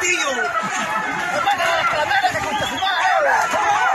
Brasil!